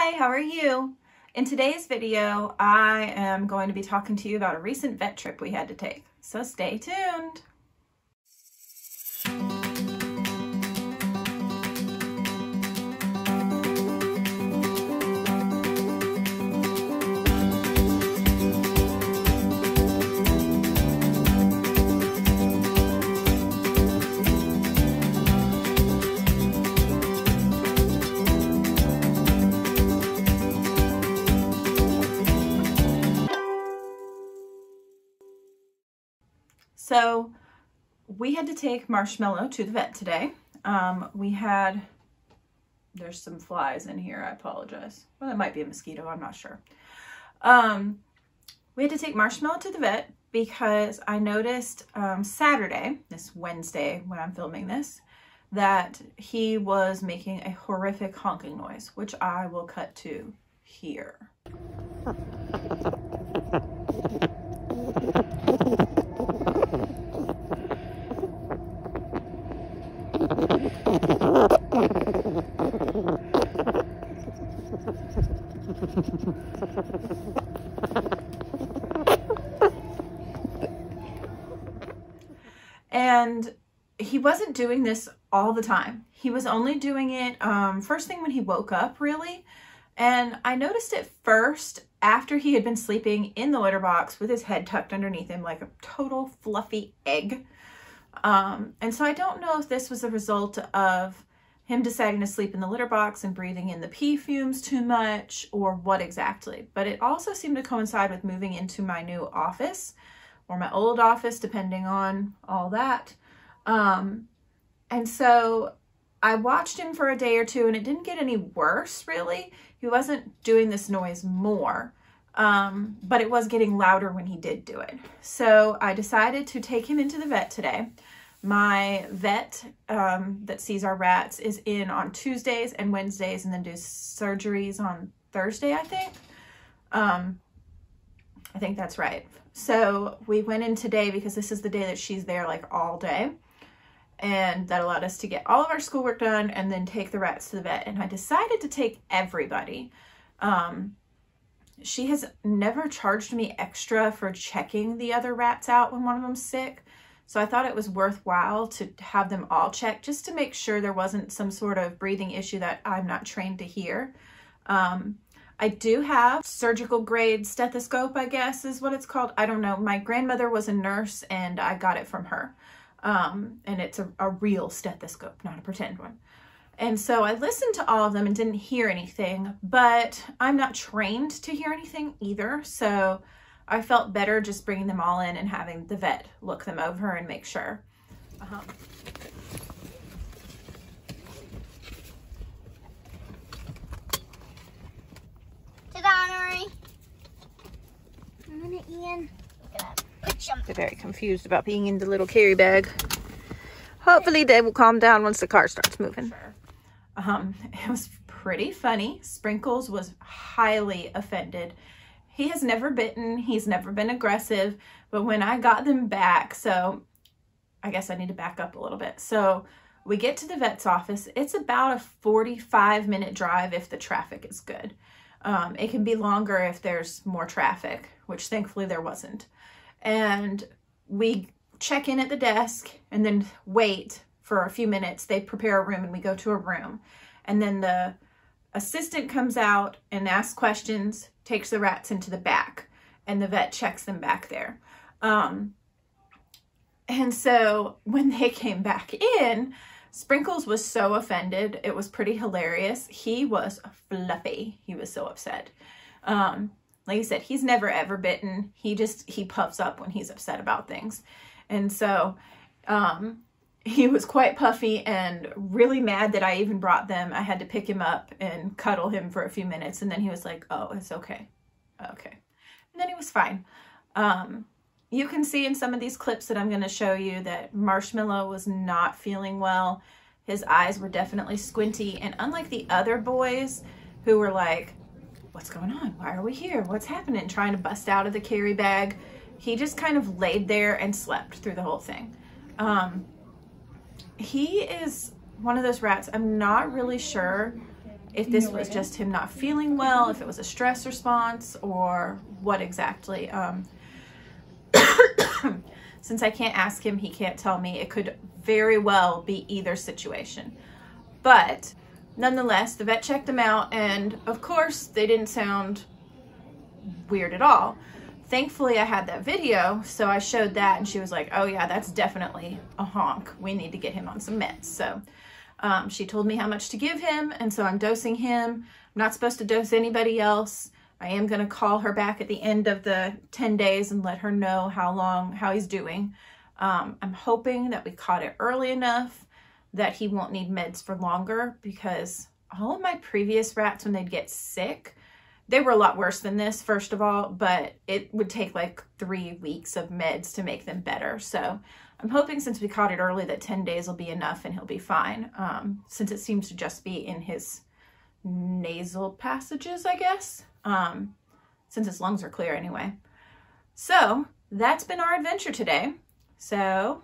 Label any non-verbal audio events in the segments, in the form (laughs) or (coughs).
Hi, how are you? In today's video, I am going to be talking to you about a recent vet trip we had to take, so stay tuned. So we had to take Marshmellow to the vet today. Um, we had, there's some flies in here, I apologize. Well, it might be a mosquito, I'm not sure. Um, we had to take Marshmellow to the vet because I noticed um, Saturday, this Wednesday when I'm filming this, that he was making a horrific honking noise, which I will cut to here. (laughs) and he wasn't doing this all the time. He was only doing it um, first thing when he woke up, really. And I noticed it first after he had been sleeping in the litter box with his head tucked underneath him like a total fluffy egg. Um, and so I don't know if this was a result of him deciding to sleep in the litter box and breathing in the pee fumes too much or what exactly. But it also seemed to coincide with moving into my new office or my old office, depending on all that. Um, and so I watched him for a day or two and it didn't get any worse really. He wasn't doing this noise more, um, but it was getting louder when he did do it. So I decided to take him into the vet today. My vet um, that sees our rats is in on Tuesdays and Wednesdays and then does surgeries on Thursday, I think. Um, I think that's right. So we went in today because this is the day that she's there like all day. And that allowed us to get all of our schoolwork done and then take the rats to the vet. And I decided to take everybody. Um, she has never charged me extra for checking the other rats out when one of them's sick. So I thought it was worthwhile to have them all checked just to make sure there wasn't some sort of breathing issue that I'm not trained to hear. Um, I do have surgical grade stethoscope, I guess is what it's called. I don't know. My grandmother was a nurse and I got it from her. Um, and it's a, a real stethoscope, not a pretend one. And so I listened to all of them and didn't hear anything, but I'm not trained to hear anything either. So I felt better just bringing them all in and having the vet look them over and make sure. Uh -huh. Ian. They're very confused about being in the little carry bag. Hopefully they will calm down once the car starts moving. Sure. Um, (laughs) it was pretty funny. Sprinkles was highly offended he has never bitten, he's never been aggressive, but when I got them back, so I guess I need to back up a little bit. So we get to the vet's office. It's about a 45 minute drive if the traffic is good. Um, it can be longer if there's more traffic, which thankfully there wasn't. And we check in at the desk and then wait for a few minutes. They prepare a room and we go to a room. And then the assistant comes out and asks questions, takes the rats into the back, and the vet checks them back there. Um, and so when (laughs) they came back in, Sprinkles was so offended. It was pretty hilarious. He was fluffy. He was so upset. Um, like I said, he's never ever bitten. He just, he puffs up when he's upset about things. And so um, he was quite puffy and really mad that I even brought them. I had to pick him up and cuddle him for a few minutes. And then he was like, oh, it's okay. Okay. And then he was fine. Um, you can see in some of these clips that I'm going to show you that Marshmellow was not feeling well. His eyes were definitely squinty. And unlike the other boys who were like, what's going on? Why are we here? What's happening? Trying to bust out of the carry bag. He just kind of laid there and slept through the whole thing. Um, he is one of those rats. I'm not really sure if this was just him not feeling well, if it was a stress response, or what exactly. Um, (coughs) since I can't ask him, he can't tell me. It could very well be either situation. But nonetheless, the vet checked him out, and of course, they didn't sound weird at all. Thankfully, I had that video, so I showed that, and she was like, oh yeah, that's definitely a honk. We need to get him on some meds. So um, she told me how much to give him, and so I'm dosing him. I'm not supposed to dose anybody else. I am going to call her back at the end of the 10 days and let her know how long, how he's doing. Um, I'm hoping that we caught it early enough that he won't need meds for longer because all of my previous rats, when they'd get sick, they were a lot worse than this, first of all, but it would take like three weeks of meds to make them better. So I'm hoping since we caught it early that 10 days will be enough and he'll be fine, um, since it seems to just be in his nasal passages, I guess um, since his lungs are clear anyway. So that's been our adventure today. So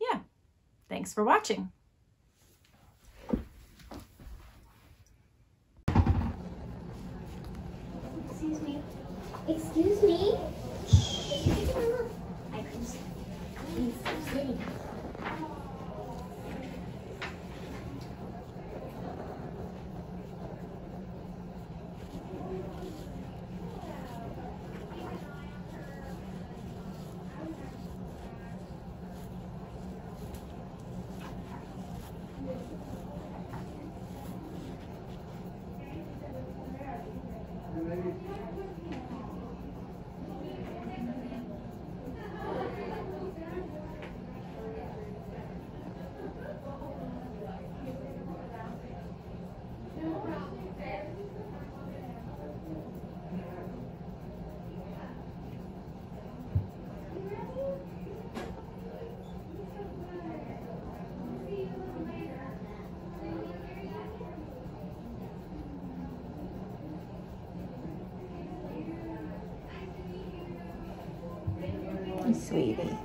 yeah, thanks for watching. Excuse me. Excuse me. I couldn't. Please stop sitting. Sweetie.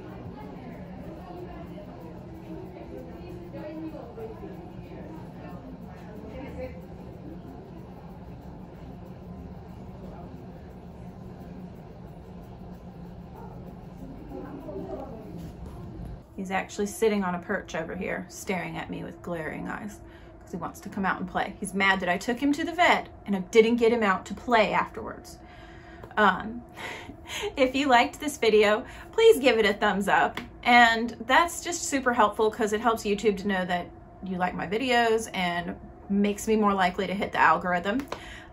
He's actually sitting on a perch over here, staring at me with glaring eyes because he wants to come out and play. He's mad that I took him to the vet and I didn't get him out to play afterwards. Um, (laughs) if you liked this video, please give it a thumbs up. And that's just super helpful because it helps YouTube to know that you like my videos and makes me more likely to hit the algorithm.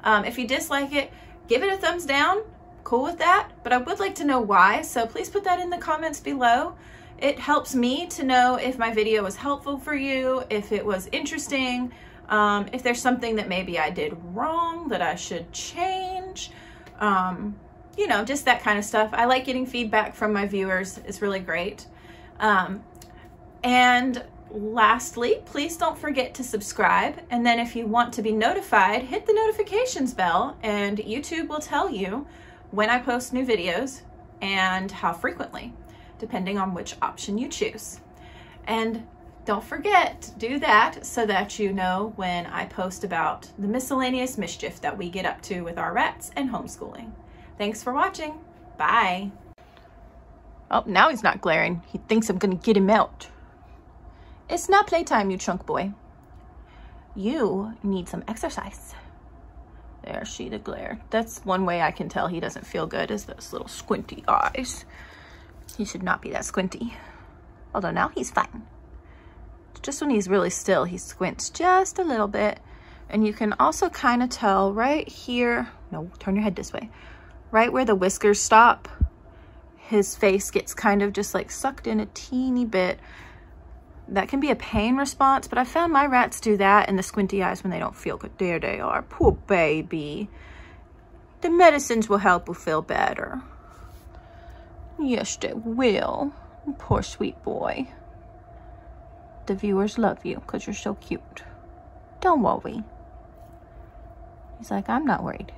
Um, if you dislike it, give it a thumbs down. Cool with that, but I would like to know why, so please put that in the comments below. It helps me to know if my video was helpful for you, if it was interesting, um, if there's something that maybe I did wrong that I should change um, you know, just that kind of stuff. I like getting feedback from my viewers. It's really great. Um, and lastly, please don't forget to subscribe. And then if you want to be notified, hit the notifications bell and YouTube will tell you when I post new videos and how frequently, depending on which option you choose. And don't forget to do that so that you know when I post about the miscellaneous mischief that we get up to with our rats and homeschooling. Thanks for watching. Bye. Oh, now he's not glaring. He thinks I'm gonna get him out. It's not playtime, you chunk boy. You need some exercise. There, she the glare. That's one way I can tell he doesn't feel good is those little squinty eyes. He should not be that squinty. Although now he's fine just when he's really still, he squints just a little bit. And you can also kind of tell right here, no, turn your head this way, right where the whiskers stop, his face gets kind of just like sucked in a teeny bit. That can be a pain response, but I found my rats do that and the squinty eyes when they don't feel good. There they are, poor baby. The medicines will help you feel better. Yes, they will. Poor sweet boy. The viewers love you because you're so cute. Don't worry. He's like, I'm not worried.